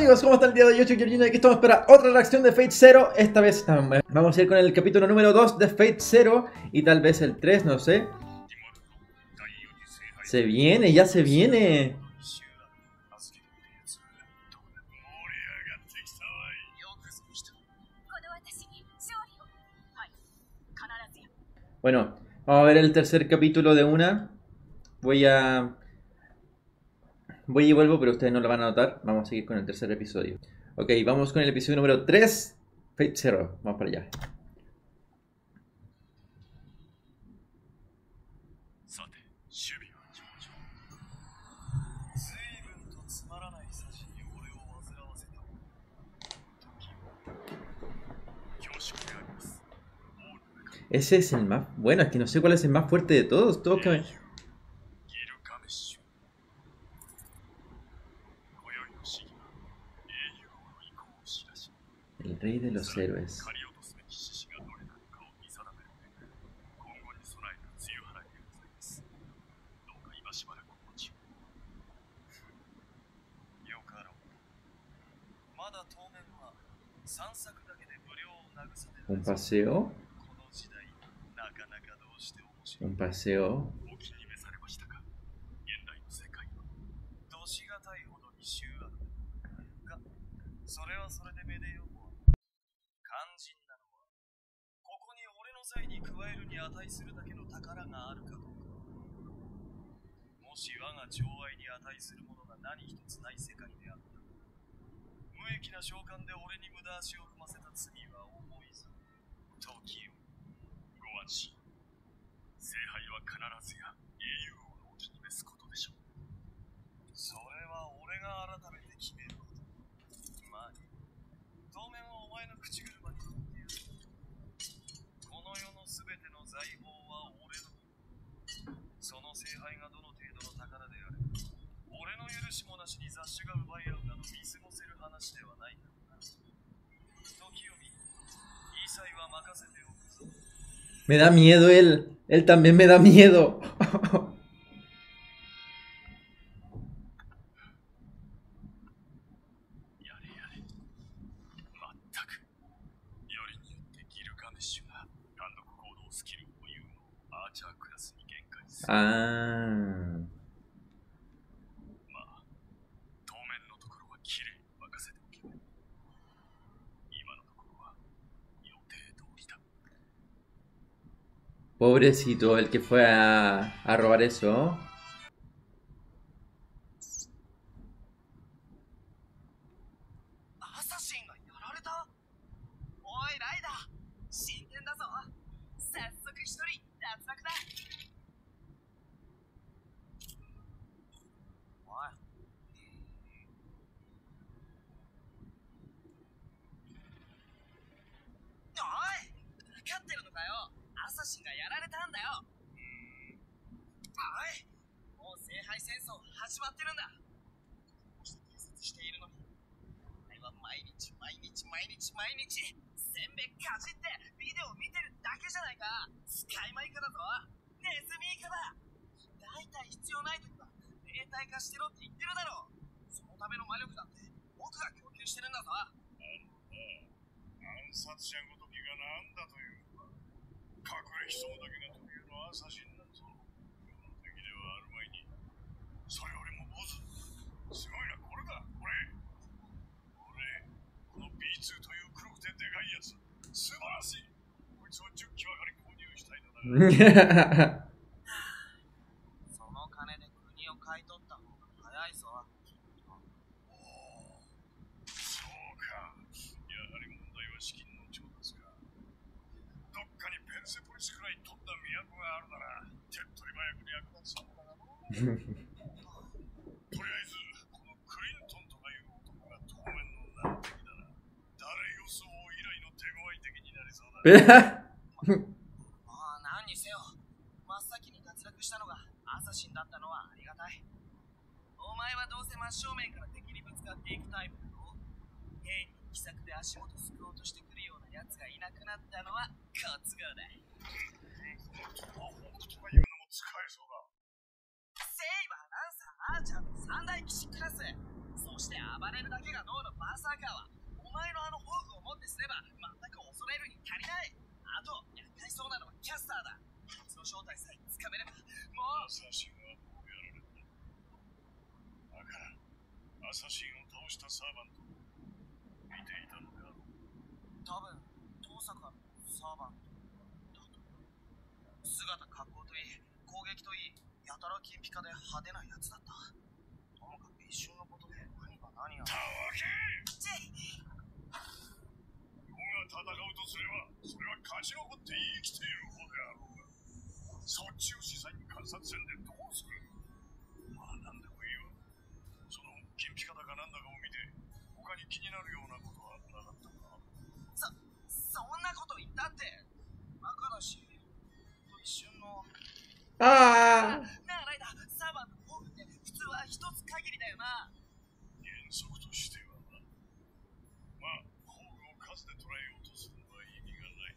amigos? ¿Cómo están el día de hoy? Yo soy Georgina y aquí estamos para otra reacción de Fate Zero. Esta vez vamos a ir con el capítulo número 2 de Fate Zero y tal vez el 3, no sé. Se viene, ya se viene. Bueno, vamos a ver el tercer capítulo de una. Voy a Voy y vuelvo, pero ustedes no lo van a notar. Vamos a seguir con el tercer episodio. Ok, vamos con el episodio número 3, Fate Zero. Vamos para allá. Ese es el más... Bueno, es que no sé cuál es el más fuerte de todos. Todos que... rey de los héroes. Un paseo. Un paseo. 罪に加えるに値するだけの宝があるかどうかもし我が寵愛に値するものが何一つない世界であった。無益な召喚で俺に無駄足を踏ませた罪は重いぞ。時よご安心聖杯は必ずや英雄王のお気に召すことでしょう。それは俺が改めて決める。当面はお前の口車に乗ってやるこの世の全ての財宝は俺のその聖杯がどの程度の宝である俺の許しもなしに雑種が奪い合うなど見過ごせる話ではないからな時を見イーサイは任せておくぞ Me da miedo él. Él también me da miedo. だ。Pobrecito el que fue a, a robar eso. 毎日毎日せんべいかじってビデオ見てるだけじゃないか使いまいかだぞネズミイカだ大体必要ない時は霊体化してろって言ってるだろうそのための魔力だって僕が供給してるんだぞあん暗殺者ごときが何だという隠れ潜だけが特有のアサシンなぞ。世の敵ではある前に。それよりもボス。すごいな、これだ、これ。E2 という黒くてでかいやつ。素晴らしい。こいつを10機ばかり購入したいのだ。その金で国を買い取った方が早いぞ。そうか。やはり問題は資金の調達か。どっかにペンセポリスくらい取った都があるなら、手っ取り早く略奪さんだろうのクリントンとかいう男が当面の難敵だな。誰予想以来の手強い敵になりそうだ。まあ、何にせよ、真っ先に脱落したのがアサシンだったのはありがたい。お前はどうせ真正面から敵にぶつかっていくタイプだろ？変に気さくで足元すくおうとしてくるような奴がいなくなったのは好都合だ。トマホークとかいうのも使えそうだ。セイバーランサーアーチャーの三大騎士クラスそして暴れるだけが脳のバーサーカーはお前のあの宝具をもってすれば全く恐れるに足りない。あと厄介そうなのはキャスターだ。そいつの正体さえつかめれば。もう。アサシンはもうやられた。だから、アサシンを倒したサーバントを見ていたのであろう。多分遠坂のサーバントだと。姿格好といい攻撃といいやたら金ピカで派手なやつだった。ともかく一瞬のことで何が何や。たわけが戦うとすれば、それは勝ち残って生きている方であろうが。そっちを視線に観察戦でどうするまあ何でもいいわ。その金ピカだかなんだかを見て、他に気になるようなことはなかったかそそんなこと言ったってバカだし一瞬のああなあライダーサーバントのって普通は一つ限りだよな原則としてはな。まあ、宝具を数で捉えようとするのは意味がない。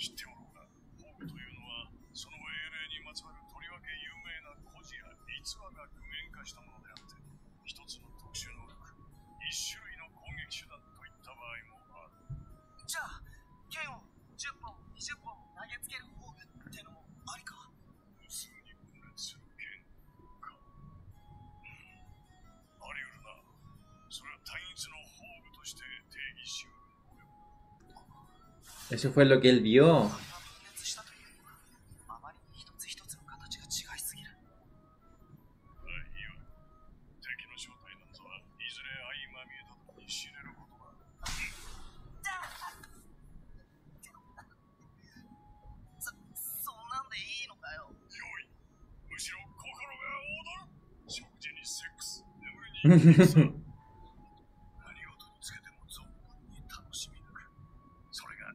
知っておろうが、宝具というのは、その英霊にまつわるとりわけ有名な故事や逸話が具現化したものであって、一つの特殊能力、一種類の攻撃手段といった場合もある。じゃあ剣を10本20本投げつける宝具ってのもありか無数に分裂する剣か。うんあり得るな。それは単一の宝具として定義しよう。Eso fue lo que él vio.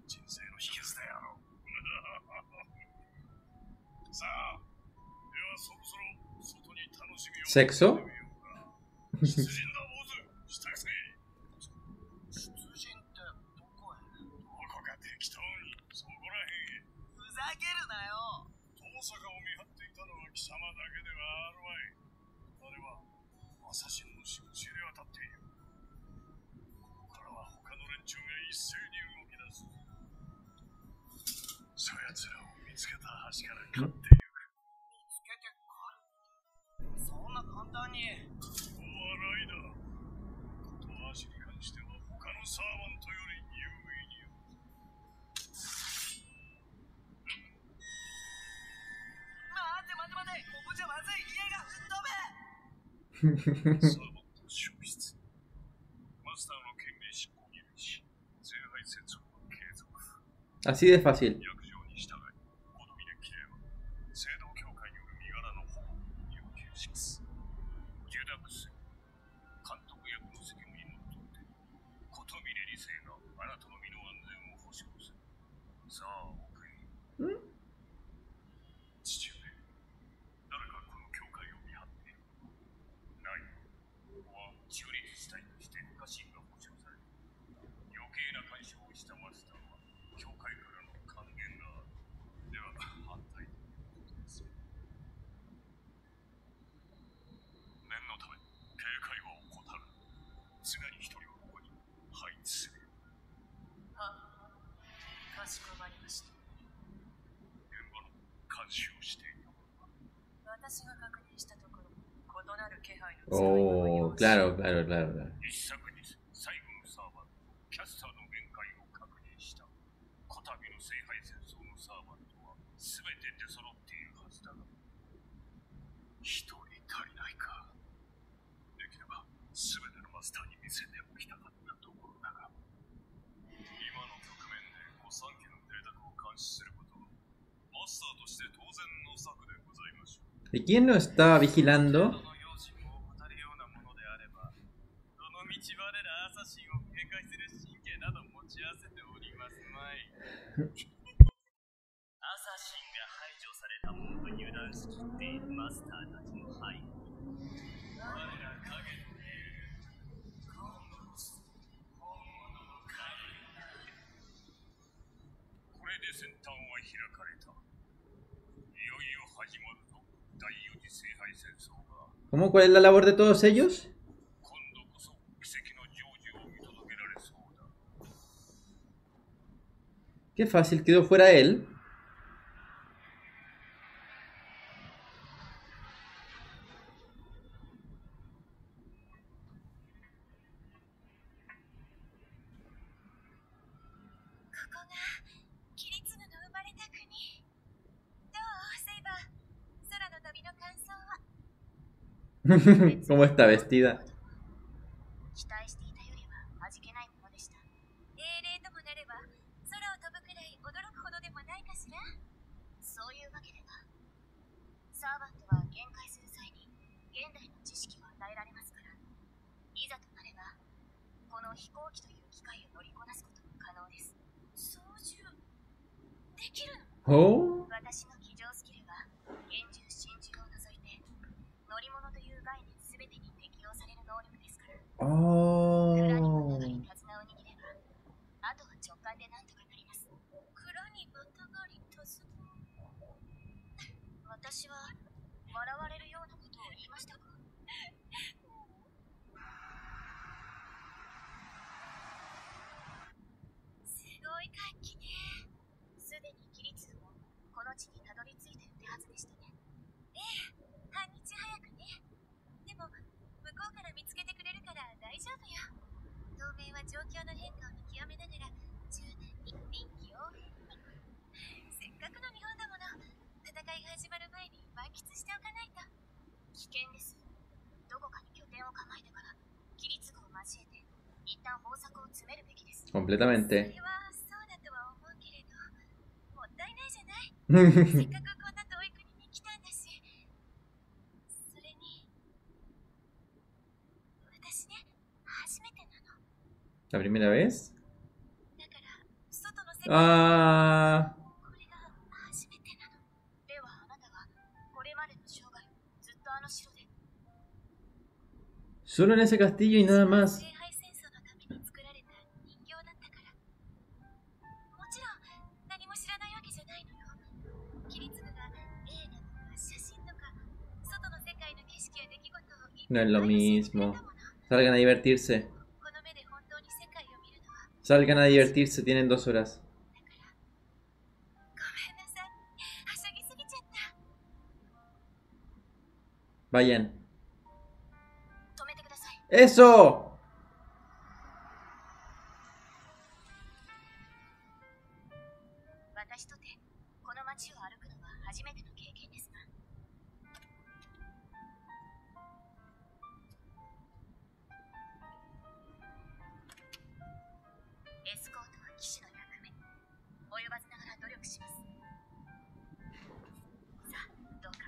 人生の秘訣であろう。さあ、ではそろそろ外に楽しみを。セクソ出陣だ、坊主。支度せい。出陣ってどこへどこか適当に、そこらへんへ。ふざけるなよ遠坂を見張っていたのは貴様だけではあるまい。あれは、アサシンの仕口で当たっている。ここからは他の連中が一斉に動き出す。そやつらを見つけた橋から勝っていく。見つけて狩るそんな簡単にお笑いだ。こと足に関しては他のサーバントより優位によ。待て待て待てここじゃまずい家が吹っ飛べサーバント消失。マスターの権限執行に許し、聖杯戦争は継続。Así de fácil. 約定に従い、好みできれば、聖堂教会による身柄の保護を要求します。ジュダクス、監督役の責務にのっとって、ことみれ理性があなたの身の安全を保証する。さあ、奥へ。父上、誰かこの教会を見張っている。ない。ここは中立地帯として家臣が保障される。余計な干渉をしたマスターは、教会からの還元がある。では、反対ということです。念のため、警戒は怠る。常に一人はここに配置する。はかしこまりました現場のをしている。私が確認したところ異なる気配の使いの Oh, claro, claro, claro. claro. 一昨日、最後のサーバー、キャスターの限界を確認した。こたびの聖杯戦争のサーバーとは、すべて出揃っているはずだが、一人足りないか。できれば、すべてのマスターに見せておきたかったところだが、今の局面で御三家の邸宅を監視すること ¿Y quién lo estaba vigilando? ¿Cómo? ¿Cuál es la labor de todos ellos? Qué fácil quedó fuera él. ¿Cómo está vestida? Oh. に、あとは直感でなんとかなります。蔵にがり私は笑われるようなことを言いましたかすごいね。すでにもこの地にり着いているはずでしたね。ええ、半日早くね。向こうから見つけてくれるから大丈夫よ。当面は状況の変化を見極めながら柔軟に臨機応変。にせっかくの日本だもの。戦いが始まる前に満喫しておかないと。危険です。どこかに拠点を構えてから規律を交えて一旦方策を詰めるべきです。Completamente それはそうだとは思うけれどもったいないじゃない。せっかく ¿La primera vez? Ah. Solo en ese castillo y nada más. No es lo mismo. Salgan a divertirse. Salgan a divertirse, tienen dos horas. Vayan. ¡Eso! くします。さあ、どうか。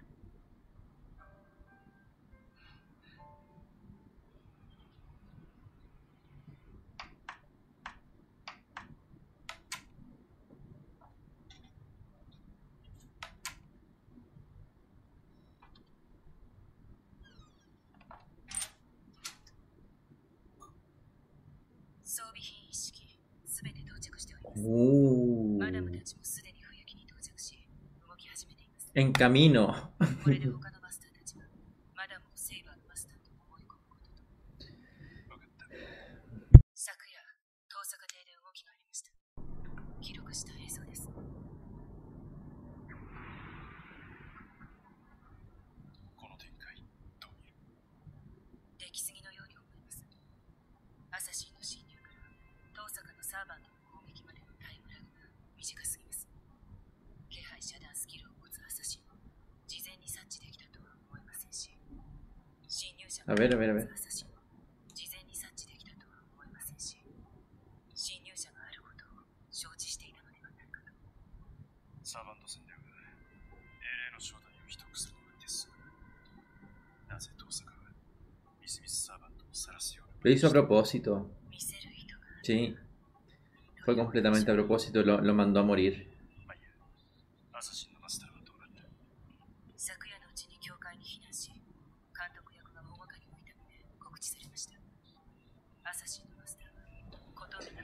おす。マダムたちもすでに冬木に到着し、動き始めています。A ver, a ver, a ver. Lo hizo a propósito. Sí. Fue completamente a propósito, lo, lo mandó a morir.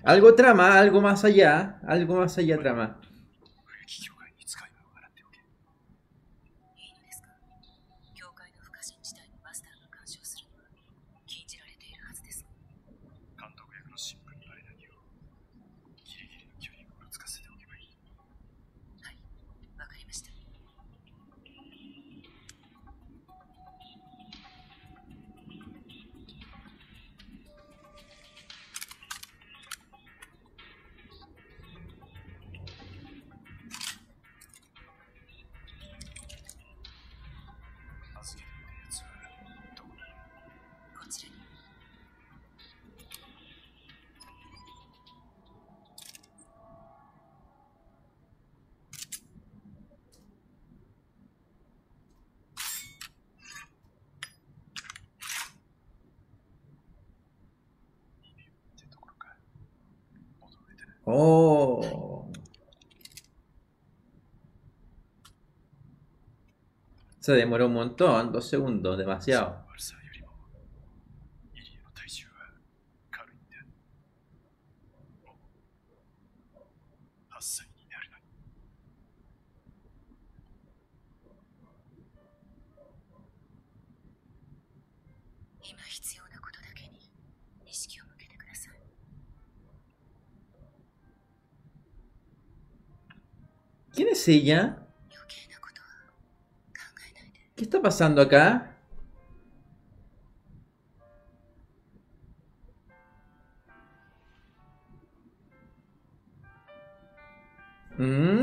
Algo trama, algo más allá, algo más allá trama. Oh. Se demoró un montón, dos segundos, demasiado. ¿Quién es ella? ¿Qué está pasando acá? ¿Mm?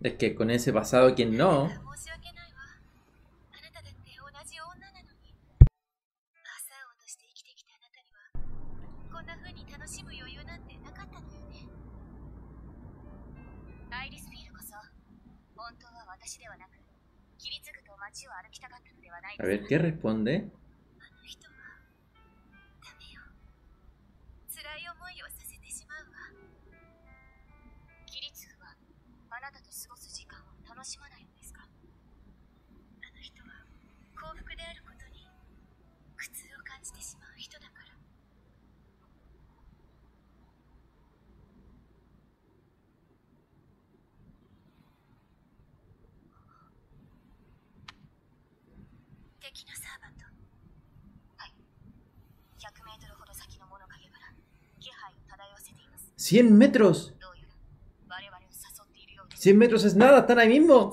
Es que con ese pasado, quien no? A ver, ¿qué responde? 楽しまないのですか？あの人は幸福であることに苦痛を感じてしまう人だから。敵のサーバントはい。100メートルほど先の物陰から気配漂わせています。100 100 metros es nada, están ahí mismo.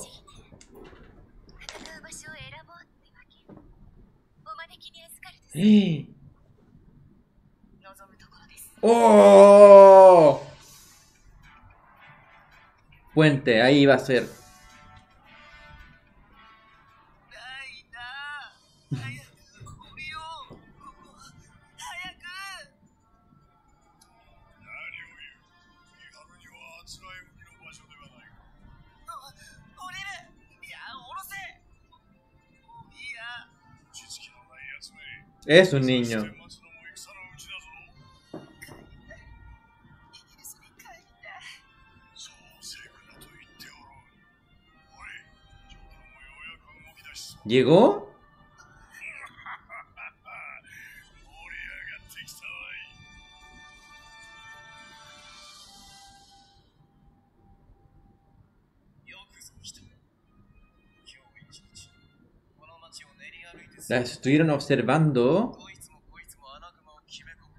Eh. ¡Oh! Puente, ahí va a ser. Es un niño. ¿Llegó? la estuvieron observando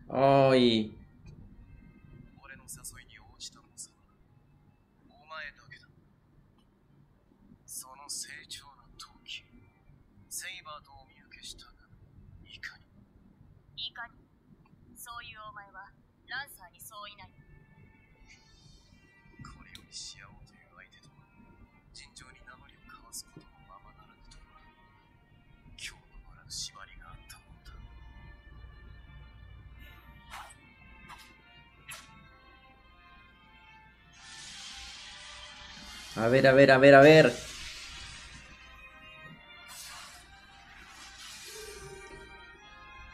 Ay. A ver, a ver, a ver, a ver.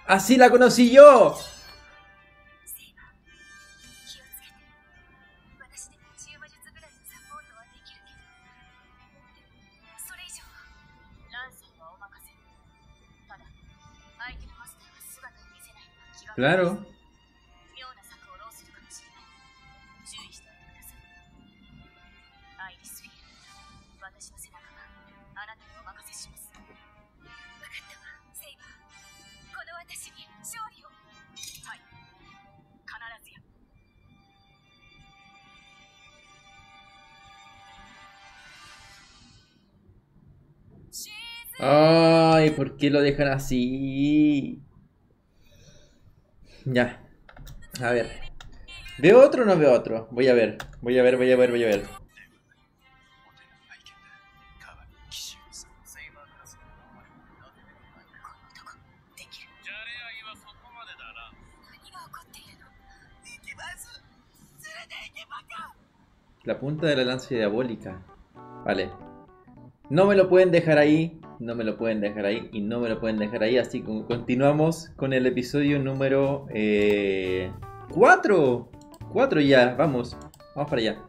Así la conocí yo. Claro. Ay, ¿por qué lo dejan así? Ya. A ver. ¿Veo otro o no veo otro? Voy a ver. Voy a ver, voy a ver, voy a ver. La punta de la lanza diabólica. Vale. No me lo pueden dejar ahí. No me lo pueden dejar ahí. Y no me lo pueden dejar ahí. Así que continuamos con el episodio número 4. 4 ya. Vamos. Vamos para allá.